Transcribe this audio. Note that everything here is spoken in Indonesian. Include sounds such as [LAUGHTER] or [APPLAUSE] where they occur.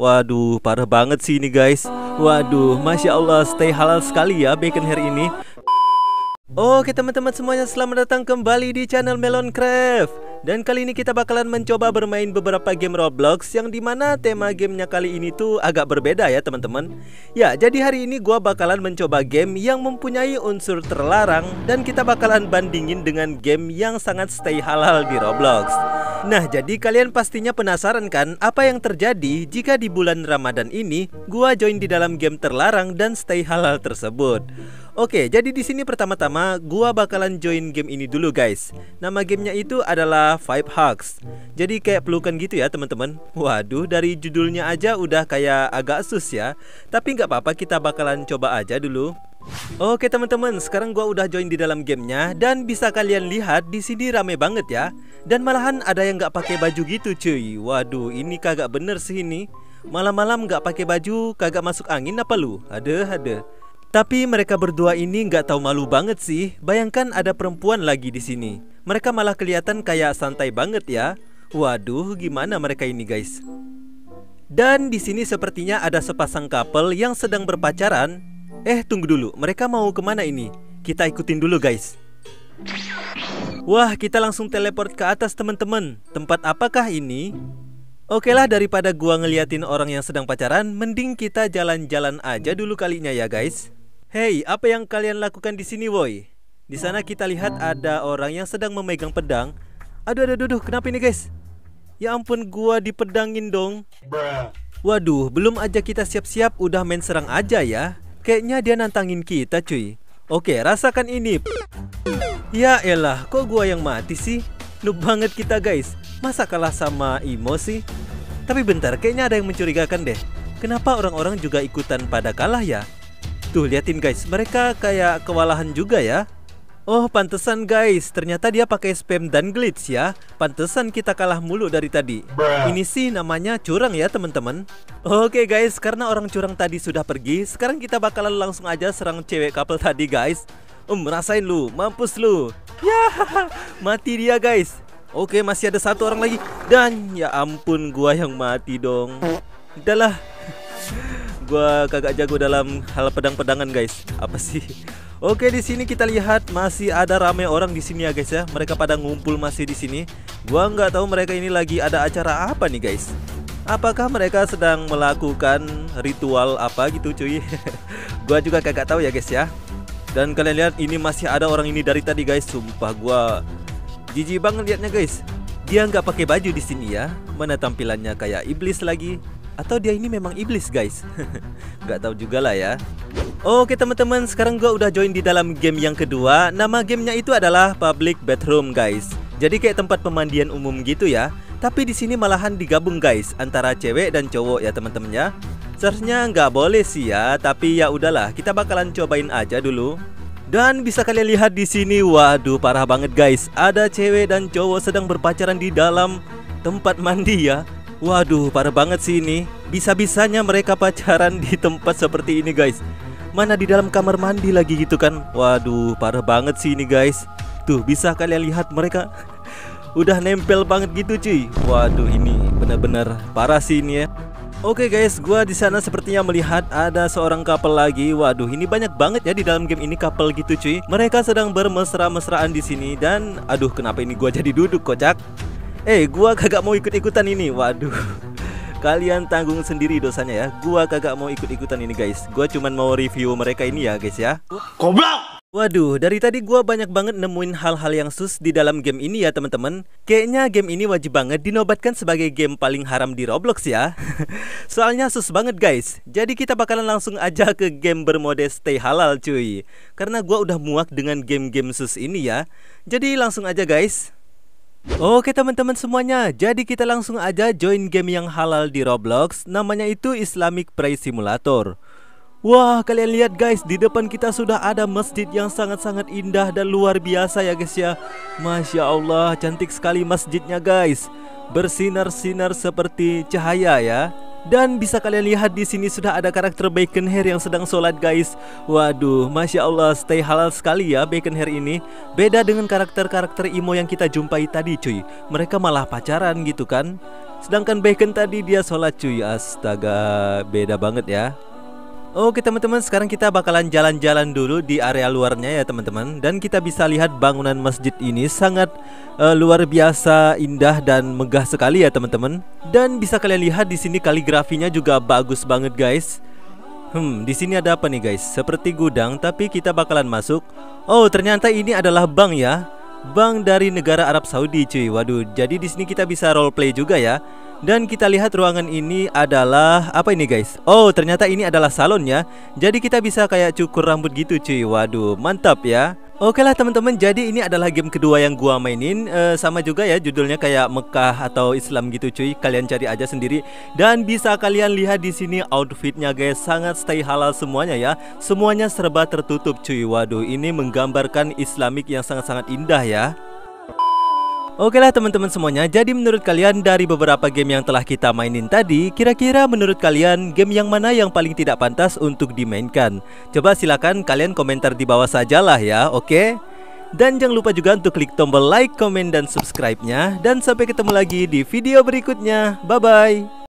Waduh, parah banget sih ini guys. Waduh, masya Allah, stay halal sekali ya bacon hair ini. Oke teman-teman semuanya, selamat datang kembali di channel Melon Craft. Dan kali ini kita bakalan mencoba bermain beberapa game Roblox yang di mana tema gamenya kali ini tuh agak berbeda ya teman-teman. Ya, jadi hari ini gua bakalan mencoba game yang mempunyai unsur terlarang dan kita bakalan bandingin dengan game yang sangat stay halal di Roblox. Nah, jadi kalian pastinya penasaran kan apa yang terjadi jika di bulan Ramadan ini gua join di dalam game terlarang dan stay halal tersebut. Oke, jadi di sini pertama-tama gua bakalan join game ini dulu guys. Nama gamenya itu adalah Five Hugs. Jadi kayak pelukan gitu ya teman-teman. Waduh, dari judulnya aja udah kayak agak sus ya. Tapi nggak apa-apa, kita bakalan coba aja dulu. Oke teman-teman, sekarang gua udah join di dalam gamenya dan bisa kalian lihat di sini rame banget ya. Dan malahan ada yang nggak pakai baju gitu cuy. Waduh, ini kagak bener sih ini. Malam-malam nggak pakai baju, kagak masuk angin apa lu? Ada, ada. Tapi mereka berdua ini nggak tahu malu banget sih. Bayangkan ada perempuan lagi di sini. Mereka malah kelihatan kayak santai banget ya. Waduh, gimana mereka ini guys? Dan di sini sepertinya ada sepasang couple yang sedang berpacaran. Eh, tunggu dulu. Mereka mau ke mana ini? Kita ikutin dulu guys. Wah, kita langsung teleport ke atas teman-teman. Tempat apakah ini? Oke lah daripada gua ngeliatin orang yang sedang pacaran, mending kita jalan-jalan aja dulu kalinya ya guys. Hey, apa yang kalian lakukan di sini, woi? Di sana kita lihat ada orang yang sedang memegang pedang. Aduh, aduh, aduh, kenapa ini, guys? Ya ampun, gua dipedangin dong. Waduh, belum aja kita siap-siap udah main serang aja ya. Kayaknya dia nantangin kita, cuy. Oke, rasakan ini. Ya elah, kok gua yang mati sih? Noob banget kita, guys. Masa kalah sama Imo sih? Tapi bentar, kayaknya ada yang mencurigakan deh. Kenapa orang-orang juga ikutan pada kalah ya? Tuh liatin guys, mereka kayak kewalahan juga ya. Oh pantesan guys, ternyata dia pakai spam dan glitch ya. Pantesan kita kalah mulu dari tadi. Ini sih namanya curang ya teman-teman. Oke guys, karena orang curang tadi sudah pergi, sekarang kita bakalan langsung aja serang cewek couple tadi guys. Um, rasain lu, mampus lu. Ya, mati dia guys. Oke, masih ada satu orang lagi dan ya ampun gua yang mati dong. Udahlah, gua kagak jago dalam hal pedang-pedangan guys. Apa sih? Oke di sini kita lihat masih ada rame orang di sini ya guys ya. Mereka pada ngumpul masih di sini. Gua nggak tahu mereka ini lagi ada acara apa nih guys. Apakah mereka sedang melakukan ritual apa gitu cuy? [LAUGHS] gua juga kagak tahu ya guys ya. Dan kalian lihat ini masih ada orang ini dari tadi guys. Sumpah gua jijik banget liatnya guys. Dia nggak pakai baju di sini ya. Mana tampilannya kayak iblis lagi atau dia ini memang iblis guys [LAUGHS] Gak tahu juga lah ya Oke teman-teman sekarang gue udah join di dalam game yang kedua Nama gamenya itu adalah Public Bathroom guys Jadi kayak tempat pemandian umum gitu ya Tapi di sini malahan digabung guys Antara cewek dan cowok ya teman-teman ya Seharusnya nggak boleh sih ya Tapi ya udahlah kita bakalan cobain aja dulu dan bisa kalian lihat di sini, waduh parah banget guys. Ada cewek dan cowok sedang berpacaran di dalam tempat mandi ya. Waduh, parah banget sih ini. Bisa-bisanya mereka pacaran di tempat seperti ini, guys. Mana di dalam kamar mandi lagi gitu kan? Waduh, parah banget sih ini, guys. Tuh, bisa kalian lihat mereka [LAUGHS] udah nempel banget gitu, cuy. Waduh, ini benar-benar parah sih ini ya. Oke guys, gua di sana sepertinya melihat ada seorang couple lagi. Waduh, ini banyak banget ya di dalam game ini couple gitu, cuy. Mereka sedang bermesra-mesraan di sini dan aduh, kenapa ini gua jadi duduk, kocak? Eh, gua kagak mau ikut-ikutan ini. Waduh. [LAUGHS] Kalian tanggung sendiri dosanya ya. Gua kagak mau ikut-ikutan ini, guys. Gua cuman mau review mereka ini ya, guys ya. Goblok. Waduh, dari tadi gua banyak banget nemuin hal-hal yang sus di dalam game ini ya, teman-teman. Kayaknya game ini wajib banget dinobatkan sebagai game paling haram di Roblox ya. [LAUGHS] Soalnya sus banget, guys. Jadi kita bakalan langsung aja ke game bermode stay halal, cuy. Karena gua udah muak dengan game-game sus ini ya. Jadi langsung aja, guys. Oke teman-teman semuanya, jadi kita langsung aja join game yang halal di Roblox. Namanya itu Islamic Pray Simulator. Wah kalian lihat guys, di depan kita sudah ada masjid yang sangat-sangat indah dan luar biasa ya guys ya. Masya Allah, cantik sekali masjidnya guys. Bersinar-sinar seperti cahaya ya Dan bisa kalian lihat di sini sudah ada karakter Bacon Hair yang sedang sholat guys. Waduh, Masya Allah stay halal sekali ya Bacon Hair ini. Beda dengan karakter-karakter emo yang kita jumpai tadi cuy. Mereka malah pacaran gitu kan? Sedangkan Bacon tadi dia sholat cuy. Astaga, beda banget ya Oke teman-teman sekarang kita bakalan jalan-jalan dulu di area luarnya ya teman-teman. Dan kita bisa lihat bangunan masjid ini sangat uh, luar biasa indah dan megah sekali ya teman-teman. Dan bisa kalian lihat di sini kaligrafinya juga bagus banget guys. Hmm, di sini ada apa nih guys? Seperti gudang tapi kita bakalan masuk. Oh ternyata ini adalah bank ya. Bank dari negara Arab Saudi cuy. Waduh jadi di sini kita bisa roleplay juga ya dan kita lihat ruangan ini adalah apa ini guys? Oh, ternyata ini adalah salon ya. Jadi kita bisa kayak cukur rambut gitu cuy. Waduh, mantap ya. Oke lah teman-teman, jadi ini adalah game kedua yang gua mainin e, Sama juga ya judulnya kayak Mekah atau Islam gitu cuy Kalian cari aja sendiri Dan bisa kalian lihat di sini outfitnya guys Sangat stay halal semuanya ya Semuanya serba tertutup cuy Waduh, ini menggambarkan islamik yang sangat-sangat indah ya Oke lah teman-teman semuanya, jadi menurut kalian dari beberapa game yang telah kita mainin tadi, kira-kira menurut kalian game yang mana yang paling tidak pantas untuk dimainkan? Coba silakan kalian komentar di bawah saja lah ya, oke? Dan jangan lupa juga untuk klik tombol like, komen, dan subscribe-nya. Dan sampai ketemu lagi di video berikutnya. Bye-bye!